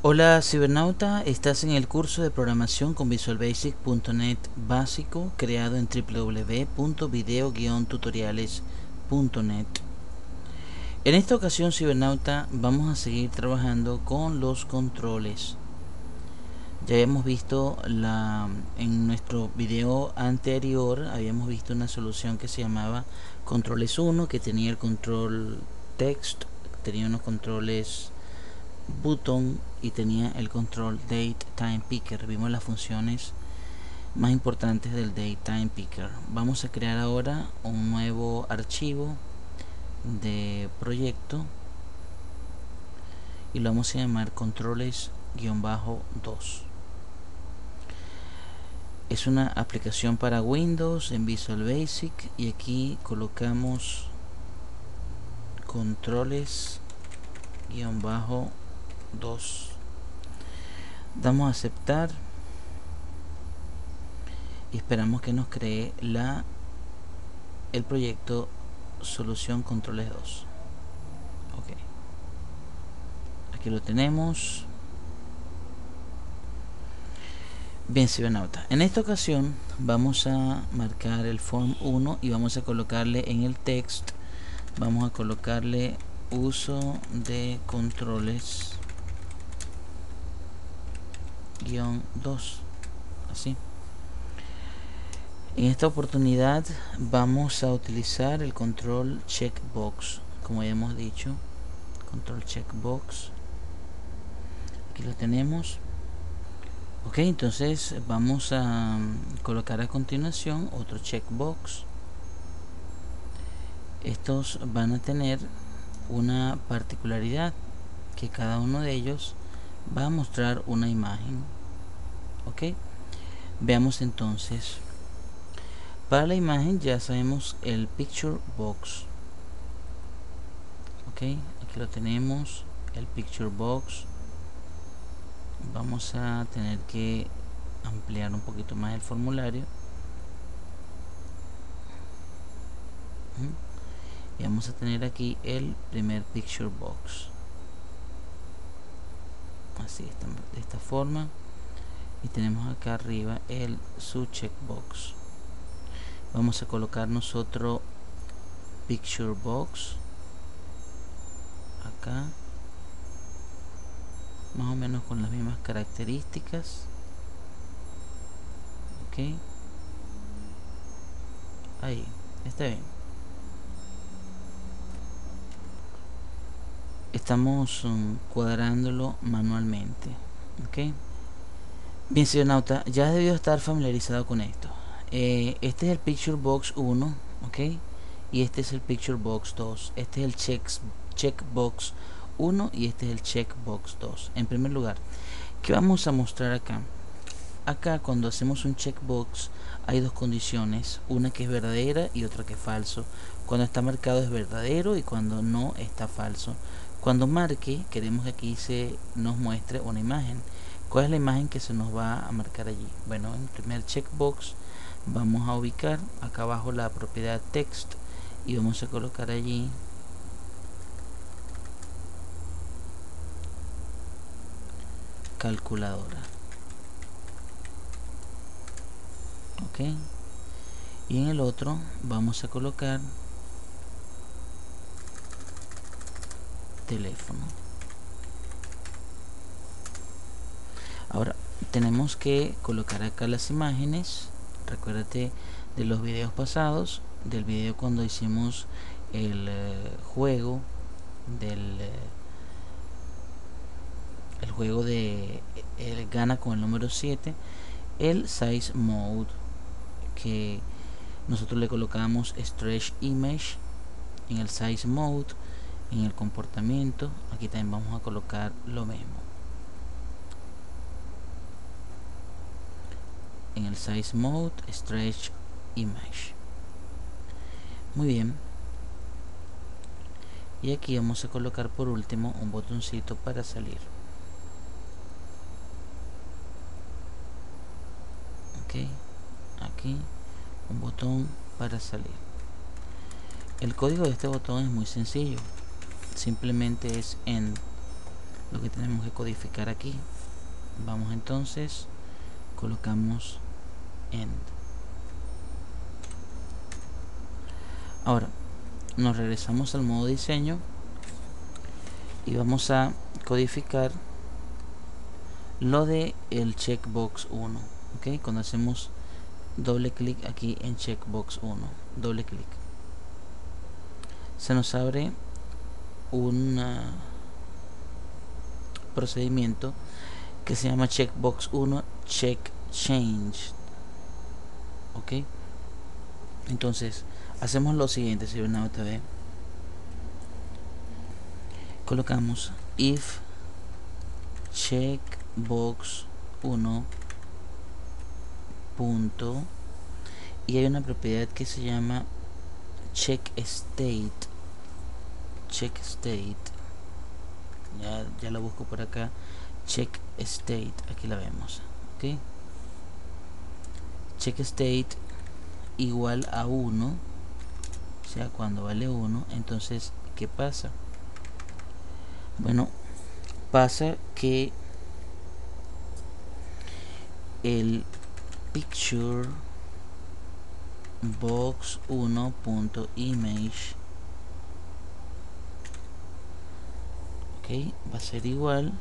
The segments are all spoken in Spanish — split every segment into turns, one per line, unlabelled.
Hola cibernauta, estás en el curso de programación con visualbasic.net básico creado en www.video-tutoriales.net. En esta ocasión cibernauta vamos a seguir trabajando con los controles. Ya habíamos visto la en nuestro video anterior habíamos visto una solución que se llamaba controles 1 que tenía el control text, tenía unos controles button y tenía el control date time picker. Vimos las funciones más importantes del date time picker. Vamos a crear ahora un nuevo archivo de proyecto y lo vamos a llamar controles 2 es una aplicación para Windows en Visual Basic y aquí colocamos controles guion bajo 2 damos a aceptar y esperamos que nos cree la el proyecto solución controles 2 ok. Aquí lo tenemos. Bien cibernauta en esta ocasión vamos a marcar el form 1 y vamos a colocarle en el text vamos a colocarle uso de controles 2 así. En esta oportunidad vamos a utilizar el control checkbox. Como ya hemos dicho control checkbox. Aquí lo tenemos. Ok entonces vamos a colocar a continuación otro checkbox. Estos van a tener una particularidad que cada uno de ellos va a mostrar una imagen ok veamos entonces. Para la imagen ya sabemos el picture box ok aquí lo tenemos el picture box. Vamos a tener que ampliar un poquito más el formulario. Y vamos a tener aquí el primer picture box así de esta forma. Y tenemos acá arriba el su checkbox. Vamos a colocar nosotros picture box. Acá. Más o menos con las mismas características. Ok. Ahí. Está bien estamos um, cuadrándolo manualmente ok Bien, señor Nauta, ya debió estar familiarizado con esto. Eh, este es el Picture Box 1, ¿ok? Y este es el Picture Box 2. Este es el check, Checkbox 1 y este es el Checkbox 2. En primer lugar, ¿qué vamos a mostrar acá? Acá cuando hacemos un checkbox hay dos condiciones, una que es verdadera y otra que es falso. Cuando está marcado es verdadero y cuando no está falso. Cuando marque, queremos que aquí se nos muestre una imagen. ¿Cuál es la imagen que se nos va a marcar allí? Bueno, en primer checkbox vamos a ubicar acá abajo la propiedad text y vamos a colocar allí calculadora. Ok. Y en el otro vamos a colocar teléfono. ahora tenemos que colocar acá las imágenes recuérdate de los videos pasados del video cuando hicimos el eh, juego del eh, el juego de el gana con el número 7 el size mode que nosotros le colocamos stretch image en el size mode en el comportamiento aquí también vamos a colocar lo mismo. En el size mode stretch image. Muy bien. Y aquí vamos a colocar por último un botoncito para salir. Ok. Aquí un botón para salir. El código de este botón es muy sencillo simplemente es en lo que tenemos que codificar aquí. Vamos entonces colocamos end. Ahora nos regresamos al modo diseño y vamos a codificar lo de el checkbox 1 ok cuando hacemos doble clic aquí en checkbox 1 doble clic. Se nos abre un procedimiento que se llama checkbox 1 check change. Ok. Entonces hacemos lo siguiente otra vez colocamos if checkbox 1 punto y hay una propiedad que se llama check state check state. Ya, ya la busco por acá. Check state. Aquí la vemos ok check state igual a 1 o sea cuando vale 1 entonces ¿qué pasa? bueno pasa que el picture box 1.image va a ser igual.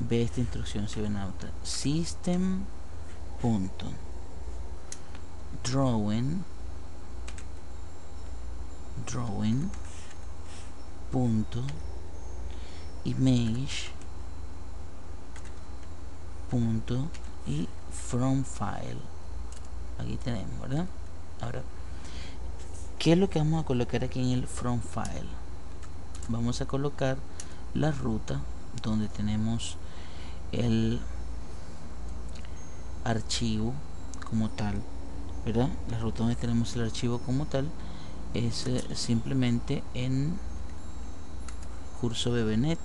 Ve esta instrucción auto system punto. Drawing. Drawing punto. Image punto. Y from file. Aquí tenemos verdad ahora qué es lo que vamos a colocar aquí en el from file vamos a colocar la ruta donde tenemos el archivo como tal verdad la ruta donde tenemos el archivo como tal es eh, simplemente en curso bbnet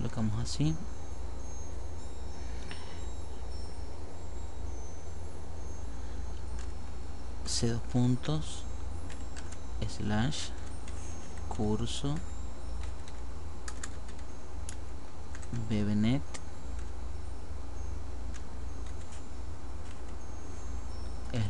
colocamos así. C dos puntos slash curso. Bbnet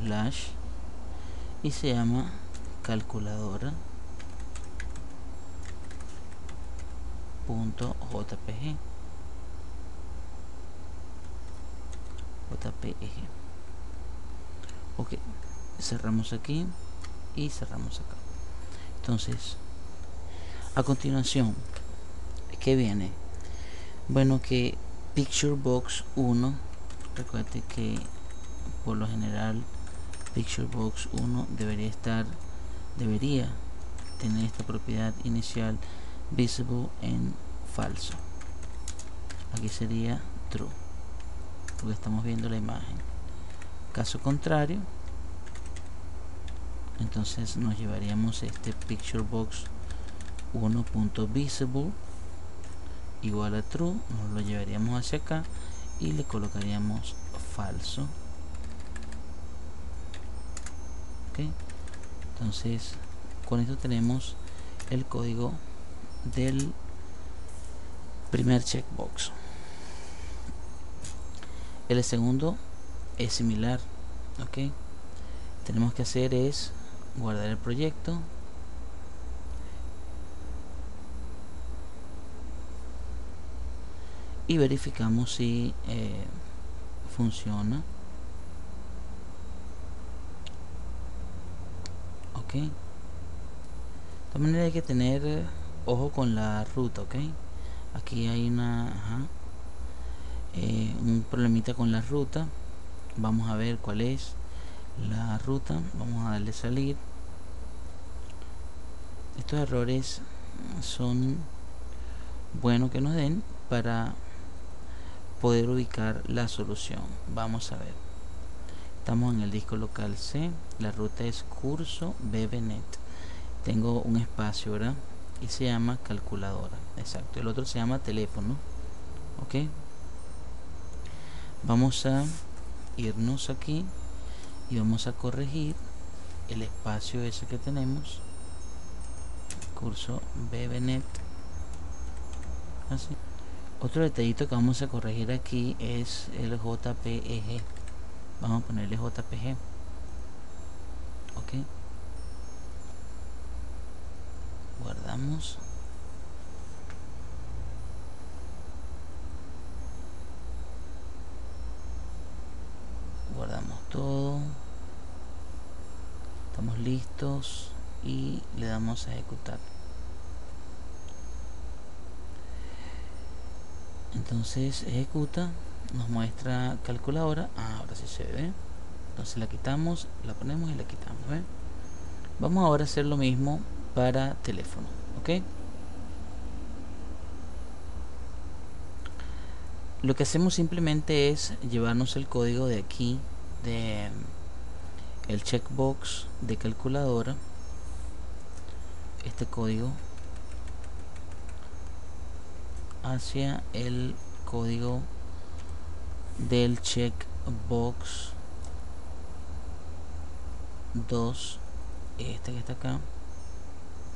slash. Y se llama calculadora. Punto jpg jpg ok cerramos aquí y cerramos acá. Entonces a continuación ¿qué viene? bueno que picture box 1 recuerde que por lo general picture box 1 debería estar debería tener esta propiedad inicial visible en falso aquí sería true porque estamos viendo la imagen caso contrario entonces nos llevaríamos este picture box 1.visible igual a true nos lo llevaríamos hacia acá y le colocaríamos falso. Ok entonces con esto tenemos el código del primer checkbox. El segundo es similar ok. Tenemos que hacer es guardar el proyecto y verificamos si eh, funciona. Ok. De hay que tener eh, ojo con la ruta ok. Aquí hay una eh, un problemita con la ruta. Vamos a ver cuál es la ruta. Vamos a darle salir. Estos errores son buenos que nos den para poder ubicar la solución. Vamos a ver. Estamos en el disco local C. La ruta es curso bbnet tengo un espacio ¿verdad? y se llama calculadora. Exacto. El otro se llama teléfono. Ok. Vamos a irnos aquí y vamos a corregir el espacio ese que tenemos. Recurso bbnet así otro detallito que vamos a corregir aquí es el jpeg vamos a ponerle jpg ok. Guardamos. Guardamos todo. Estamos listos y le damos a ejecutar entonces ejecuta nos muestra calculadora ah, ahora sí se ve. Entonces la quitamos la ponemos y la quitamos vamos ahora a hacer lo mismo para teléfono ok lo que hacemos simplemente es llevarnos el código de aquí de el checkbox de calculadora. Este código hacia el código del checkbox 2 este que está acá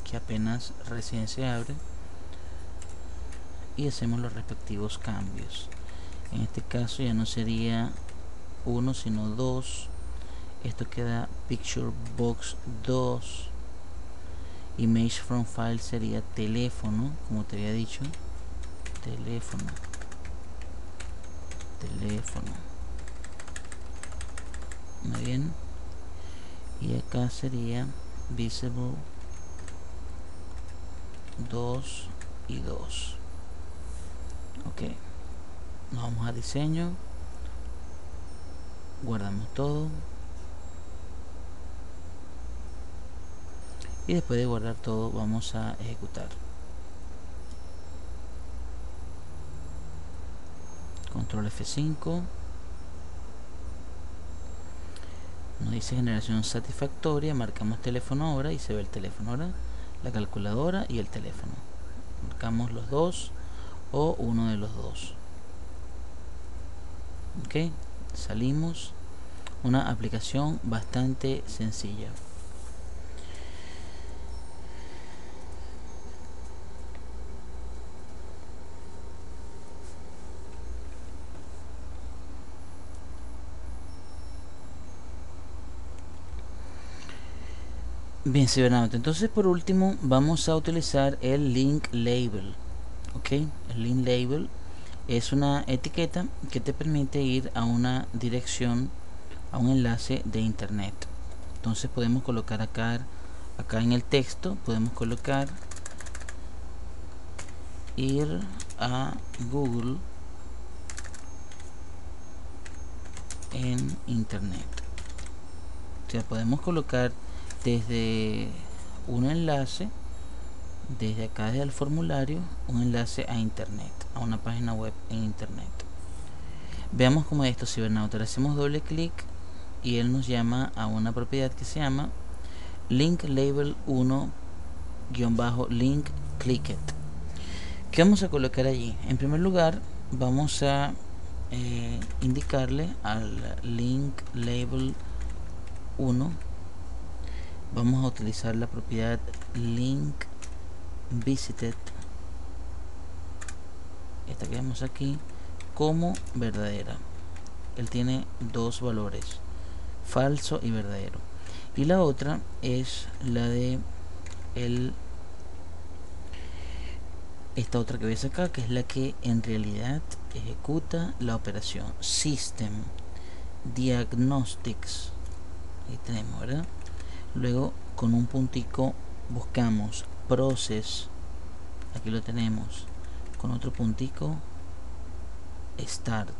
que apenas recién se abre. Y hacemos los respectivos cambios. En este caso ya no sería uno sino dos. Esto queda picture box 2 image from file sería teléfono como te había dicho teléfono. Teléfono. Muy bien y acá sería visible 2 y 2 ok. Nos vamos a diseño. Guardamos todo. Y después de guardar todo vamos a ejecutar control F5 nos dice generación satisfactoria marcamos teléfono ahora y se ve el teléfono ahora la calculadora y el teléfono. Marcamos los dos o uno de los dos. Ok salimos. Una aplicación bastante sencilla Bien, entonces por último vamos a utilizar el link label. Ok, el link label es una etiqueta que te permite ir a una dirección, a un enlace de internet. Entonces podemos colocar acá, acá en el texto, podemos colocar ir a Google en internet. O sea, podemos colocar desde un enlace desde acá desde el formulario un enlace a internet a una página web en internet. Veamos cómo es esto cibernauta. Le hacemos doble clic y él nos llama a una propiedad que se llama link label 1 bajo link clicket. ¿qué vamos a colocar allí? en primer lugar vamos a eh, indicarle al link label 1 vamos a utilizar la propiedad link visited. Esta que vemos aquí como verdadera. Él tiene dos valores falso y verdadero. Y la otra es la de el esta otra que ves acá que es la que en realidad ejecuta la operación. System diagnostics. Ahí tenemos verdad luego con un puntico buscamos process. Aquí lo tenemos. Con otro puntico start.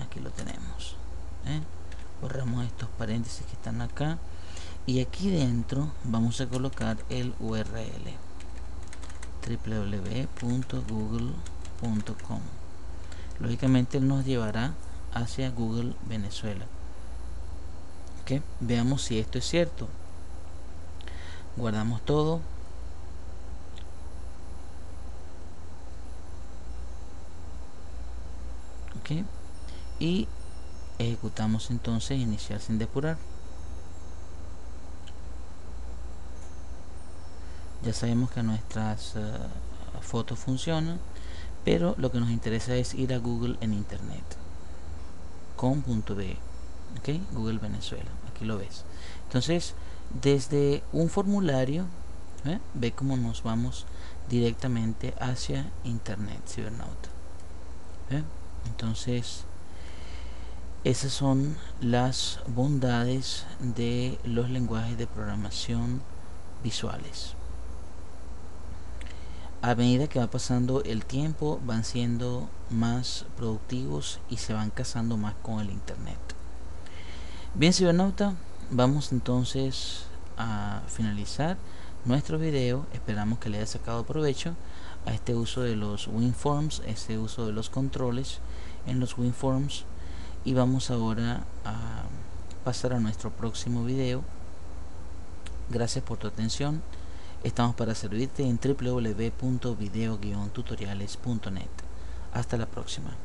Aquí lo tenemos ¿eh? borramos estos paréntesis que están acá. Y aquí dentro vamos a colocar el url www.google.com lógicamente nos llevará hacia Google Venezuela veamos si esto es cierto. Guardamos todo. Ok. Y ejecutamos entonces iniciar sin depurar. Ya sabemos que nuestras eh, fotos funcionan pero lo que nos interesa es ir a Google en internet com.be ok Google Venezuela aquí lo ves entonces desde un formulario ¿eh? ve cómo nos vamos directamente hacia internet cibernauta ¿eh? entonces esas son las bondades de los lenguajes de programación visuales a medida que va pasando el tiempo van siendo más productivos y se van casando más con el internet bien cibernauta vamos entonces a finalizar nuestro video. Esperamos que le haya sacado provecho a este uso de los WinForms este uso de los controles en los WinForms. Y vamos ahora a pasar a nuestro próximo video. Gracias por tu atención. Estamos para servirte en www.video-tutoriales.net hasta la próxima